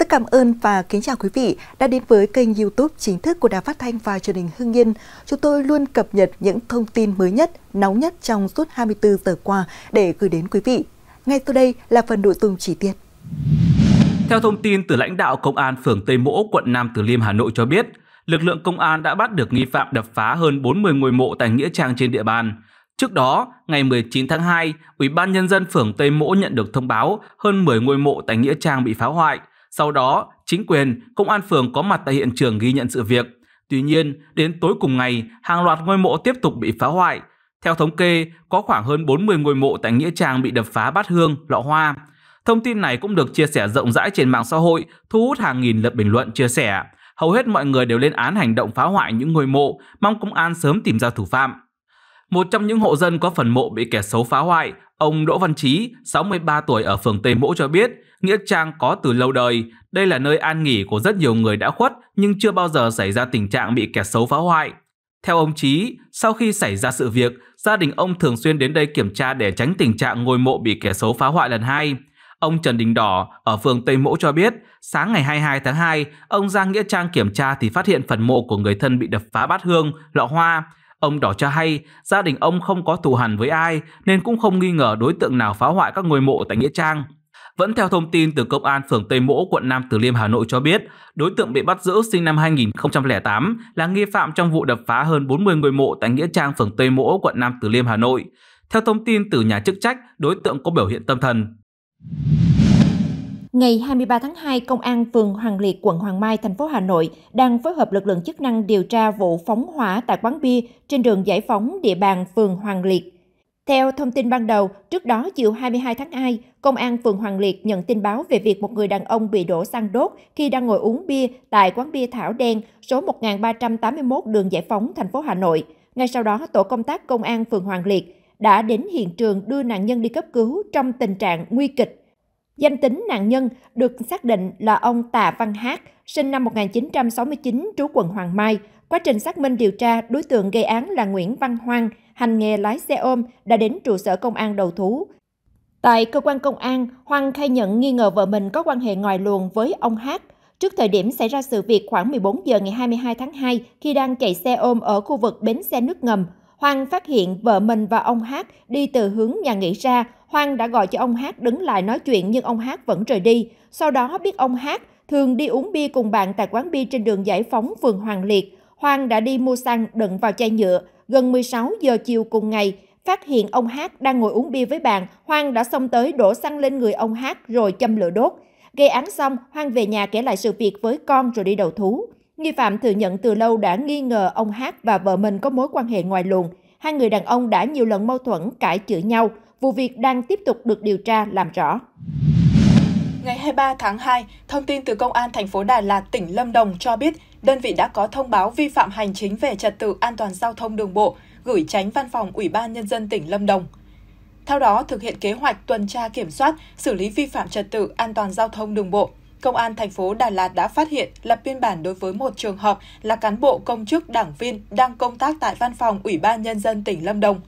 Rất cảm ơn và kính chào quý vị đã đến với kênh youtube chính thức của Đài Phát Thanh và Truyền hình Hưng Yên. Chúng tôi luôn cập nhật những thông tin mới nhất, nóng nhất trong suốt 24 giờ qua để gửi đến quý vị. Ngay sau đây là phần nội dung chi tiết. Theo thông tin từ lãnh đạo Công an phường Tây Mỗ, quận Nam Từ Liêm, Hà Nội cho biết, lực lượng công an đã bắt được nghi phạm đập phá hơn 40 ngôi mộ tại Nghĩa Trang trên địa bàn. Trước đó, ngày 19 tháng 2, Ủy ban Nhân dân phường Tây Mỗ nhận được thông báo hơn 10 ngôi mộ tại Nghĩa Trang bị phá hoại. Sau đó, chính quyền, công an phường có mặt tại hiện trường ghi nhận sự việc. Tuy nhiên, đến tối cùng ngày, hàng loạt ngôi mộ tiếp tục bị phá hoại. Theo thống kê, có khoảng hơn 40 ngôi mộ tại Nghĩa Trang bị đập phá bát hương, lọ hoa. Thông tin này cũng được chia sẻ rộng rãi trên mạng xã hội, thu hút hàng nghìn lượt bình luận chia sẻ. Hầu hết mọi người đều lên án hành động phá hoại những ngôi mộ, mong công an sớm tìm ra thủ phạm. Một trong những hộ dân có phần mộ bị kẻ xấu phá hoại, ông Đỗ Văn Chí, 63 tuổi ở phường Tây Mỗ cho biết, Nghĩa Trang có từ lâu đời, đây là nơi an nghỉ của rất nhiều người đã khuất nhưng chưa bao giờ xảy ra tình trạng bị kẻ xấu phá hoại. Theo ông Chí, sau khi xảy ra sự việc, gia đình ông thường xuyên đến đây kiểm tra để tránh tình trạng ngôi mộ bị kẻ xấu phá hoại lần hai. Ông Trần Đình Đỏ ở phường Tây Mỗ cho biết, sáng ngày 22 tháng 2, ông ra Nghĩa Trang kiểm tra thì phát hiện phần mộ của người thân bị đập phá bát hương, lọ hoa. Ông Đỏ cho hay, gia đình ông không có thù hằn với ai nên cũng không nghi ngờ đối tượng nào phá hoại các ngôi mộ tại Nghĩa Trang. Vẫn theo thông tin từ Công an phường Tây Mỗ, quận Nam Từ Liêm, Hà Nội cho biết, đối tượng bị bắt giữ sinh năm 2008 là nghi phạm trong vụ đập phá hơn 40 ngôi mộ tại Nghĩa Trang phường Tây Mỗ, quận Nam Từ Liêm, Hà Nội. Theo thông tin từ nhà chức trách, đối tượng có biểu hiện tâm thần. Ngày 23 tháng 2, Công an phường Hoàng Liệt, quận Hoàng Mai, thành phố Hà Nội đang phối hợp lực lượng chức năng điều tra vụ phóng hỏa tại quán bia trên đường Giải phóng địa bàn phường Hoàng Liệt. Theo thông tin ban đầu, trước đó chiều 22 tháng 2, Công an phường Hoàng Liệt nhận tin báo về việc một người đàn ông bị đổ xăng đốt khi đang ngồi uống bia tại quán bia Thảo Đen, số 1381 đường Giải phóng, thành phố Hà Nội. Ngay sau đó, tổ công tác Công an phường Hoàng Liệt đã đến hiện trường đưa nạn nhân đi cấp cứu trong tình trạng nguy kịch Danh tính nạn nhân được xác định là ông Tạ Văn Hát, sinh năm 1969, trú quận Hoàng Mai. Quá trình xác minh điều tra, đối tượng gây án là Nguyễn Văn Hoang, hành nghề lái xe ôm, đã đến trụ sở công an đầu thú. Tại cơ quan công an, Hoang khai nhận nghi ngờ vợ mình có quan hệ ngoài luồng với ông Hát. Trước thời điểm xảy ra sự việc khoảng 14 giờ ngày 22 tháng 2, khi đang chạy xe ôm ở khu vực bến xe nước ngầm, Hoang phát hiện vợ mình và ông Hát đi từ hướng nhà nghỉ ra. Hoang đã gọi cho ông Hát đứng lại nói chuyện nhưng ông Hát vẫn rời đi. Sau đó biết ông Hát thường đi uống bia cùng bạn tại quán bia trên đường Giải Phóng, phường Hoàng Liệt. Hoang đã đi mua xăng đựng vào chai nhựa. Gần 16 giờ chiều cùng ngày, phát hiện ông Hát đang ngồi uống bia với bạn, Hoang đã xông tới đổ xăng lên người ông Hát rồi châm lửa đốt. Gây án xong, Hoang về nhà kể lại sự việc với con rồi đi đầu thú. Nghi phạm thừa nhận từ lâu đã nghi ngờ ông Hát và vợ mình có mối quan hệ ngoài luồng. Hai người đàn ông đã nhiều lần mâu thuẫn, cãi chửi nhau. Vụ việc đang tiếp tục được điều tra làm rõ. Ngày 23 tháng 2, thông tin từ Công an thành phố Đà Lạt, tỉnh Lâm Đồng cho biết đơn vị đã có thông báo vi phạm hành chính về trật tự an toàn giao thông đường bộ gửi tránh văn phòng Ủy ban Nhân dân tỉnh Lâm Đồng. Theo đó, thực hiện kế hoạch tuần tra kiểm soát, xử lý vi phạm trật tự an toàn giao thông đường bộ, Công an thành phố Đà Lạt đã phát hiện lập biên bản đối với một trường hợp là cán bộ công chức đảng viên đang công tác tại văn phòng Ủy ban Nhân dân tỉnh Lâm Đồng.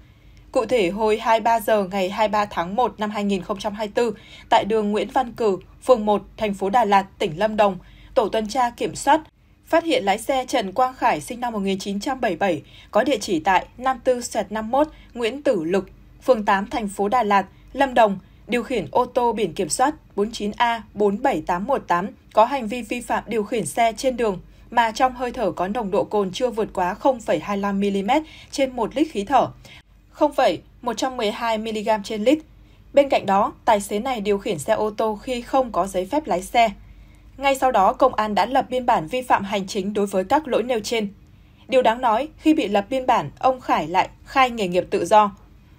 Cụ thể, hồi 23 giờ ngày 23 tháng 1 năm 2024, tại đường Nguyễn Văn Cử, phường 1, thành phố Đà Lạt, tỉnh Lâm Đồng, tổ tuần tra kiểm soát phát hiện lái xe Trần Quang Khải sinh năm 1977, có địa chỉ tại 54-51 Nguyễn Tử Lực, phường 8, thành phố Đà Lạt, Lâm Đồng, điều khiển ô tô biển kiểm soát 49A47818 có hành vi vi phạm điều khiển xe trên đường mà trong hơi thở có nồng độ cồn chưa vượt quá 0,25 mm trên 1 lít khí thở, 0,112 mg trên lít. Bên cạnh đó, tài xế này điều khiển xe ô tô khi không có giấy phép lái xe. Ngay sau đó, công an đã lập biên bản vi phạm hành chính đối với các lỗi nêu trên. Điều đáng nói, khi bị lập biên bản, ông Khải lại khai nghề nghiệp tự do.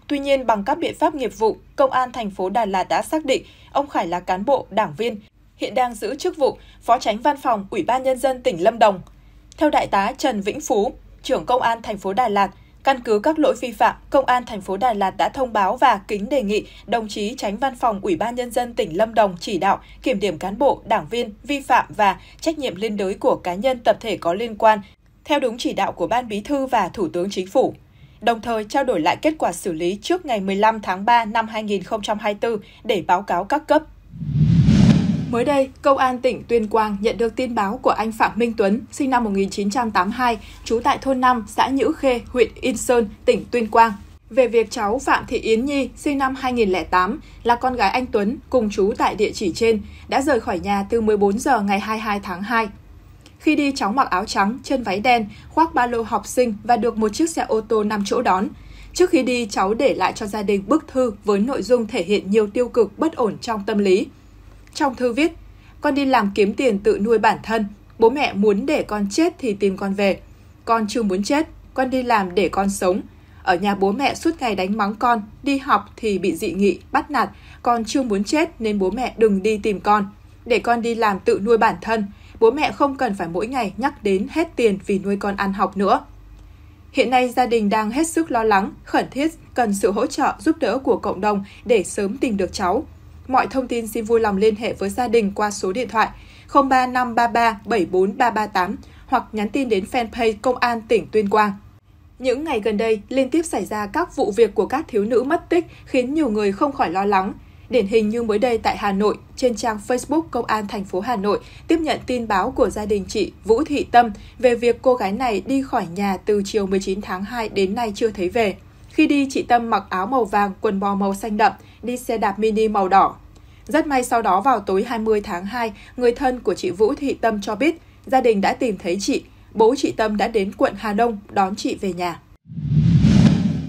Tuy nhiên, bằng các biện pháp nghiệp vụ, Công an thành phố Đà Lạt đã xác định ông Khải là cán bộ, đảng viên, hiện đang giữ chức vụ Phó Tránh Văn phòng Ủy ban Nhân dân tỉnh Lâm Đồng. Theo Đại tá Trần Vĩnh Phú, trưởng Công an thành phố Đà Lạt, Căn cứ các lỗi vi phạm, Công an thành phố Đà Lạt đã thông báo và kính đề nghị đồng chí tránh văn phòng Ủy ban Nhân dân tỉnh Lâm Đồng chỉ đạo kiểm điểm cán bộ, đảng viên, vi phạm và trách nhiệm liên đới của cá nhân tập thể có liên quan, theo đúng chỉ đạo của Ban Bí thư và Thủ tướng Chính phủ đồng thời trao đổi lại kết quả xử lý trước ngày 15 tháng 3 năm 2024 để báo cáo các cấp. Mới đây, Công an tỉnh Tuyên Quang nhận được tin báo của anh Phạm Minh Tuấn, sinh năm 1982, trú tại thôn 5, xã Nhữ Khê, huyện Yên Sơn, tỉnh Tuyên Quang, về việc cháu Phạm Thị Yến Nhi, sinh năm 2008, là con gái anh Tuấn, cùng trú tại địa chỉ trên, đã rời khỏi nhà từ 14 giờ ngày 22 tháng 2. Khi đi cháu mặc áo trắng, chân váy đen, khoác ba lô học sinh và được một chiếc xe ô tô 5 chỗ đón. Trước khi đi, cháu để lại cho gia đình bức thư với nội dung thể hiện nhiều tiêu cực bất ổn trong tâm lý. Trong thư viết, con đi làm kiếm tiền tự nuôi bản thân, bố mẹ muốn để con chết thì tìm con về. Con chưa muốn chết, con đi làm để con sống. Ở nhà bố mẹ suốt ngày đánh mắng con, đi học thì bị dị nghị, bắt nạt, con chưa muốn chết nên bố mẹ đừng đi tìm con. Để con đi làm tự nuôi bản thân, bố mẹ không cần phải mỗi ngày nhắc đến hết tiền vì nuôi con ăn học nữa. Hiện nay gia đình đang hết sức lo lắng, khẩn thiết cần sự hỗ trợ giúp đỡ của cộng đồng để sớm tìm được cháu. Mọi thông tin xin vui lòng liên hệ với gia đình qua số điện thoại 03533 74338 hoặc nhắn tin đến fanpage Công an tỉnh Tuyên Quang. Những ngày gần đây, liên tiếp xảy ra các vụ việc của các thiếu nữ mất tích khiến nhiều người không khỏi lo lắng. Điển hình như mới đây tại Hà Nội, trên trang Facebook Công an thành phố Hà Nội tiếp nhận tin báo của gia đình chị Vũ Thị Tâm về việc cô gái này đi khỏi nhà từ chiều 19 tháng 2 đến nay chưa thấy về. Khi đi, chị Tâm mặc áo màu vàng, quần bò màu xanh đậm, đi xe đạp mini màu đỏ. Rất may sau đó vào tối 20 tháng 2, người thân của chị Vũ Thị Tâm cho biết gia đình đã tìm thấy chị. Bố chị Tâm đã đến quận Hà Đông đón chị về nhà.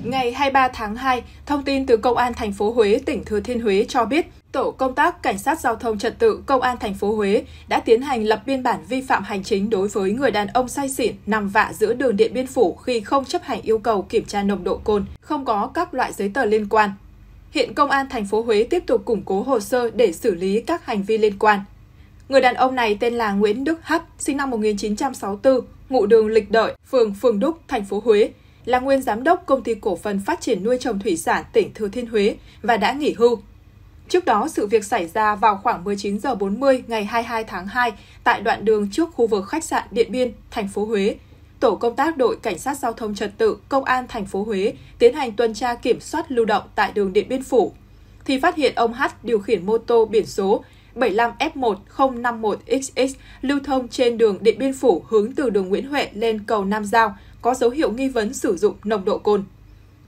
Ngày 23 tháng 2, thông tin từ Công an thành phố Huế, tỉnh Thừa Thiên Huế cho biết, tổ công tác cảnh sát giao thông trật tự Công an thành phố Huế đã tiến hành lập biên bản vi phạm hành chính đối với người đàn ông say xỉn nằm vạ giữa đường Điện Biên Phủ khi không chấp hành yêu cầu kiểm tra nồng độ cồn, không có các loại giấy tờ liên quan. Hiện Công an thành phố Huế tiếp tục củng cố hồ sơ để xử lý các hành vi liên quan. Người đàn ông này tên là Nguyễn Đức H, sinh năm 1964, ngụ đường Lịch Đợi, phường Phường Đúc, thành phố Huế, là nguyên giám đốc công ty cổ phần phát triển nuôi trồng thủy sản tỉnh Thừa Thiên Huế và đã nghỉ hưu. Trước đó, sự việc xảy ra vào khoảng 19 giờ 40 ngày 22 tháng 2 tại đoạn đường trước khu vực khách sạn Điện Biên, thành phố Huế. Tổ công tác đội cảnh sát giao thông trật tự công an thành phố Huế tiến hành tuần tra kiểm soát lưu động tại đường Điện Biên Phủ thì phát hiện ông H điều khiển mô tô biển số 75F1051XX lưu thông trên đường Điện Biên Phủ hướng từ đường Nguyễn Huệ lên cầu Nam Giao có dấu hiệu nghi vấn sử dụng nồng độ cồn.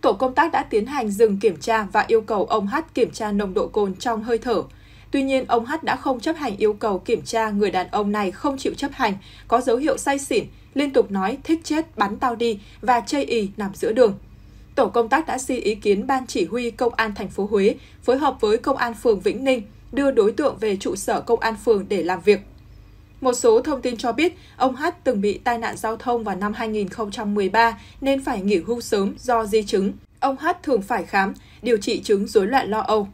Tổ công tác đã tiến hành dừng kiểm tra và yêu cầu ông H kiểm tra nồng độ cồn trong hơi thở. Tuy nhiên, ông H đã không chấp hành yêu cầu kiểm tra người đàn ông này không chịu chấp hành, có dấu hiệu say xỉn, liên tục nói thích chết bắn tao đi và chây ý nằm giữa đường. Tổ công tác đã xin ý kiến Ban Chỉ huy Công an thành phố Huế phối hợp với Công an phường Vĩnh Ninh đưa đối tượng về trụ sở Công an phường để làm việc. Một số thông tin cho biết ông hát từng bị tai nạn giao thông vào năm 2013 nên phải nghỉ hưu sớm do di chứng. Ông hát thường phải khám, điều trị chứng rối loạn lo âu.